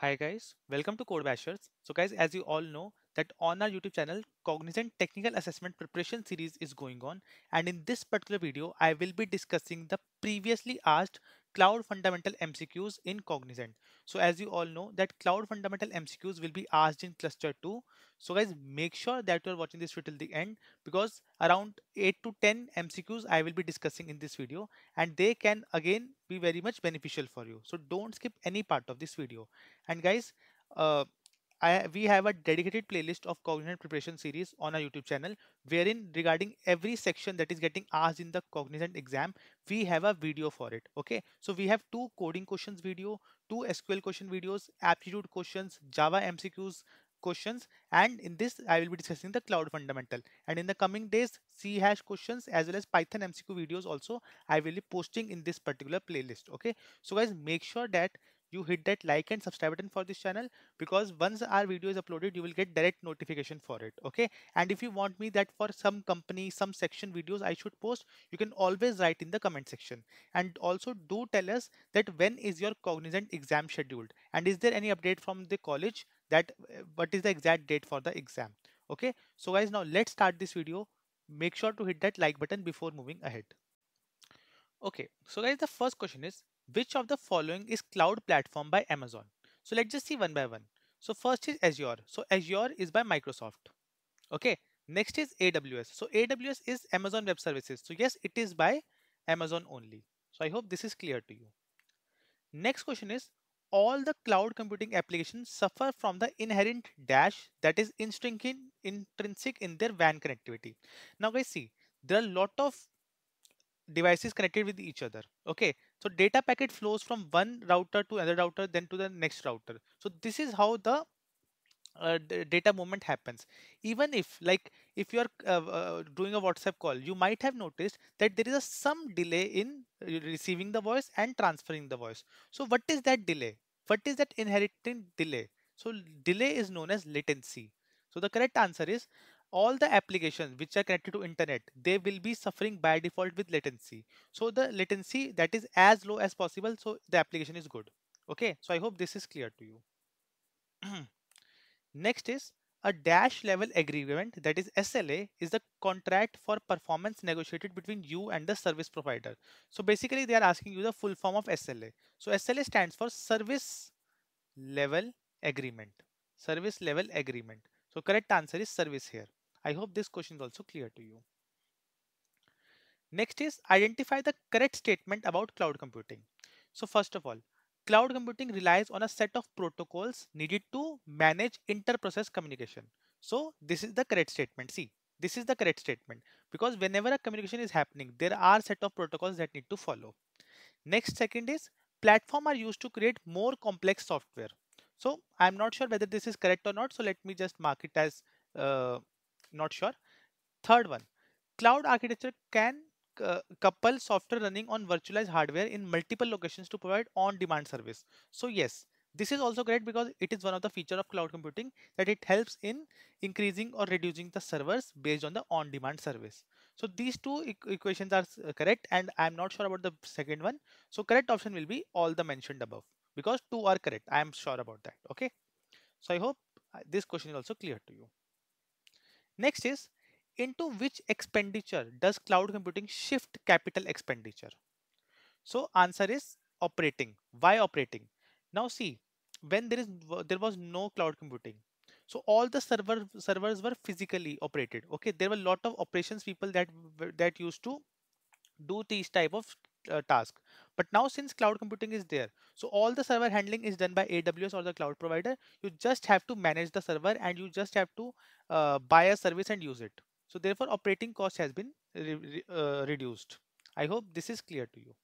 Hi guys, welcome to Code Bashers. So guys, as you all know that on our YouTube channel, Cognizant Technical Assessment Preparation series is going on and in this particular video, I will be discussing the previously asked Cloud Fundamental MCQs in Cognizant. So as you all know that Cloud Fundamental MCQs will be asked in Cluster 2. So guys, make sure that you are watching this video till the end because around 8 to 10 MCQs I will be discussing in this video and they can again be very much beneficial for you. So don't skip any part of this video and guys uh, I, we have a dedicated playlist of cognizant preparation series on our youtube channel wherein regarding every section that is getting asked in the cognizant exam we have a video for it okay? So we have two coding questions video two sql question videos aptitude questions java mcqs questions and in this i will be discussing the cloud fundamental. And in the coming days c hash questions as well as python mcq videos also i will be posting in this particular playlist okay? So guys make sure that you hit that like and subscribe button for this channel because once our video is uploaded you will get direct notification for it okay? And if you want me that for some company some section videos i should post you can always write in the comment section. And also do tell us that when is your cognizant exam scheduled? And is there any update from the college that uh, what is the exact date for the exam? Okay? So guys now let's start this video. Make sure to hit that like button before moving ahead. Okay so guys the first question is which of the following is cloud platform by Amazon? So let's just see one by one. So first is Azure. So Azure is by Microsoft. Okay. Next is AWS. So AWS is Amazon Web Services. So yes, it is by Amazon only. So I hope this is clear to you. Next question is all the cloud computing applications suffer from the inherent dash that is intrinsic in their WAN connectivity. Now guys see, there are a lot of devices connected with each other okay so data packet flows from one router to another router then to the next router. So this is how the uh, data movement happens. Even if like if you are uh, uh, doing a whatsapp call you might have noticed that there is a some delay in uh, receiving the voice and transferring the voice. So what is that delay? What is that inheriting delay? So delay is known as latency. So the correct answer is all the applications which are connected to internet they will be suffering by default with latency so the latency that is as low as possible so the application is good okay so i hope this is clear to you next is a dash level agreement that is SLA is the contract for performance negotiated between you and the service provider. So basically they are asking you the full form of SLA. So SLA stands for service level agreement. Service level agreement. So correct answer is service here. I hope this question is also clear to you. Next is identify the correct statement about cloud computing. So first of all, cloud computing relies on a set of protocols needed to manage inter-process communication. So this is the correct statement. See, this is the correct statement because whenever a communication is happening, there are set of protocols that need to follow. Next second is platform are used to create more complex software. So I'm not sure whether this is correct or not. So let me just mark it as uh, not sure. Third one, cloud architecture can uh, couple software running on virtualized hardware in multiple locations to provide on-demand service. So yes, this is also great because it is one of the feature of cloud computing that it helps in increasing or reducing the servers based on the on-demand service. So these two equations are uh, correct and I'm not sure about the second one. So correct option will be all the mentioned above because two are correct. I am sure about that. Okay. So I hope uh, this question is also clear to you. Next is into which expenditure does cloud computing shift capital expenditure? So answer is operating. Why operating? Now see, when there is there was no cloud computing, so all the server servers were physically operated. Okay, there were a lot of operations people that that used to do these type of uh, task. But now since cloud computing is there, so all the server handling is done by AWS or the cloud provider. You just have to manage the server and you just have to uh, buy a service and use it. So therefore operating cost has been re uh, reduced. I hope this is clear to you.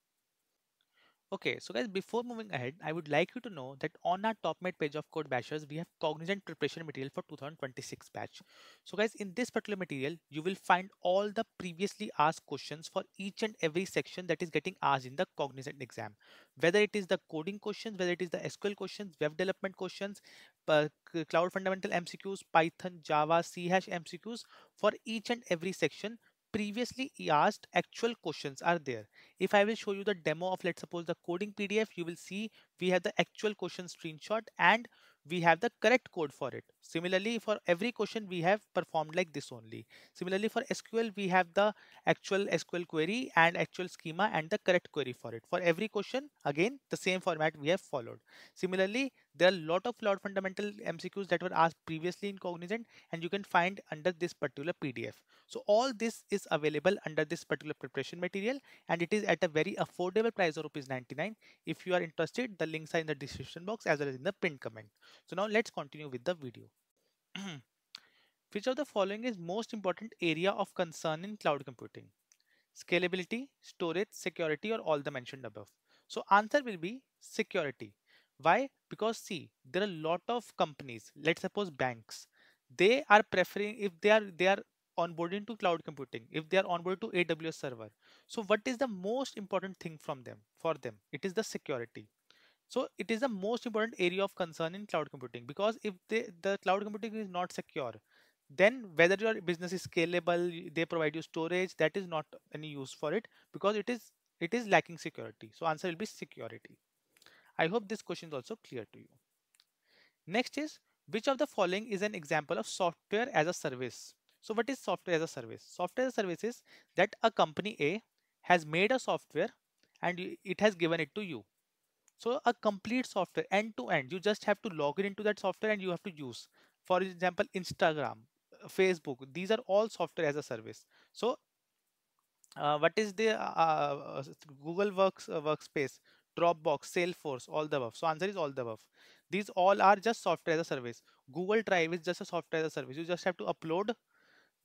Okay, so guys, before moving ahead, I would like you to know that on our Topmate page of Code Bashers, we have Cognizant preparation material for 2026 batch. So guys, in this particular material, you will find all the previously asked questions for each and every section that is getting asked in the Cognizant exam. Whether it is the coding questions, whether it is the SQL questions, web development questions, uh, cloud fundamental MCQs, Python, Java, C hash MCQs, for each and every section, previously asked actual questions are there. If I will show you the demo of let's suppose the coding PDF, you will see we have the actual question screenshot and we have the correct code for it. Similarly, for every question we have performed like this only. Similarly, for SQL, we have the actual SQL query and actual schema and the correct query for it. For every question, again, the same format we have followed. Similarly, there are a lot of cloud fundamental MCQs that were asked previously in Cognizant and you can find under this particular PDF. So all this is available under this particular preparation material and it is at a very affordable price of rupees 99. If you are interested, the links are in the description box as well as in the pinned comment. So now let's continue with the video. Which of the following is most important area of concern in cloud computing? Scalability, storage, security or all the mentioned above. So answer will be security. Why? Because see, there are a lot of companies, let's suppose banks, they are preferring if they are they are onboarding to cloud computing, if they are onboarded to AWS server. So what is the most important thing from them for them? It is the security. So it is the most important area of concern in cloud computing because if they, the cloud computing is not secure, then whether your business is scalable, they provide you storage, that is not any use for it because it is it is lacking security. So answer will be security. I hope this question is also clear to you. Next is which of the following is an example of software as a service? So what is software as a service? Software as a service is that a company A has made a software and it has given it to you. So a complete software end to end, you just have to log in into that software and you have to use. For example, Instagram, Facebook, these are all software as a service. So uh, what is the uh, uh Google Works uh, Workspace, Dropbox, Salesforce, all the above. So answer is all the above. These all are just software as a service. Google Drive is just a software as a service. You just have to upload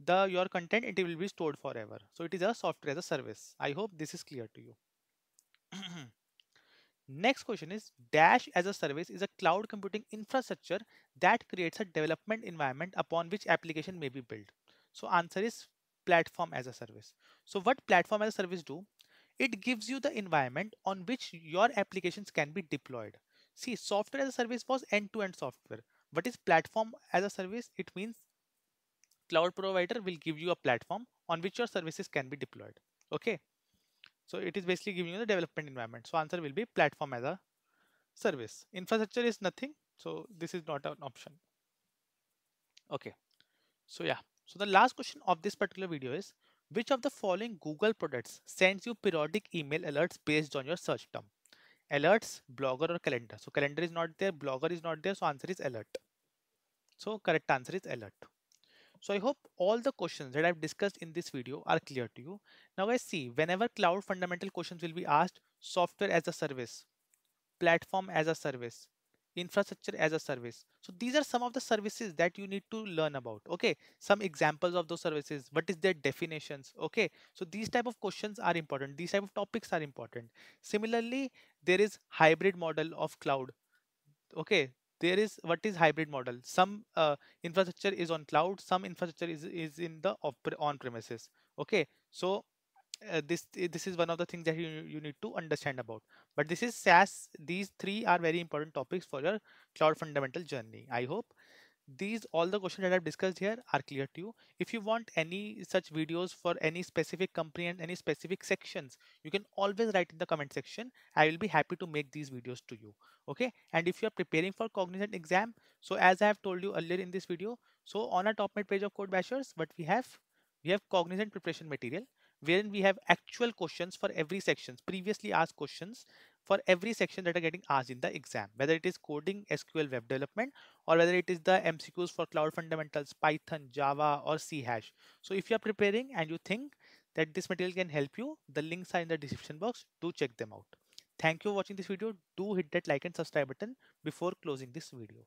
the your content. It will be stored forever. So it is a software as a service. I hope this is clear to you. Next question is Dash as a service is a cloud computing infrastructure that creates a development environment upon which application may be built. So answer is platform as a service. So what platform as a service do? It gives you the environment on which your applications can be deployed. See, software as a service was end-to-end -end software. What is platform as a service? It means cloud provider will give you a platform on which your services can be deployed. Okay. So it is basically giving you the development environment. So answer will be platform as a service. Infrastructure is nothing. So this is not an option. Okay. So yeah. So the last question of this particular video is which of the following Google products sends you periodic email alerts based on your search term? Alerts, blogger or calendar. So calendar is not there, blogger is not there. So answer is alert. So correct answer is alert. So I hope all the questions that I've discussed in this video are clear to you. Now guys see, whenever cloud fundamental questions will be asked, software as a service, platform as a service, infrastructure as a service. So these are some of the services that you need to learn about. Okay, some examples of those services. What is their definitions? Okay, so these type of questions are important. These type of topics are important. Similarly, there is hybrid model of cloud. Okay, there is what is hybrid model. Some uh, infrastructure is on cloud some infrastructure is, is in the on premises okay so uh, this this is one of the things that you, you need to understand about. But this is SaaS these three are very important topics for your cloud fundamental journey. I hope these all the questions that I've discussed here are clear to you. If you want any such videos for any specific company and any specific sections, you can always write in the comment section. I will be happy to make these videos to you. Okay. And if you're preparing for Cognizant exam, so as I have told you earlier in this video, so on our top page of Code Bashers, what we have, we have Cognizant preparation material wherein we have actual questions for every sections, previously asked questions for every section that are getting asked in the exam, whether it is coding, SQL web development, or whether it is the MCQs for cloud fundamentals, Python, Java, or C hash. So if you are preparing and you think that this material can help you, the links are in the description box. Do check them out. Thank you for watching this video. Do hit that like and subscribe button before closing this video.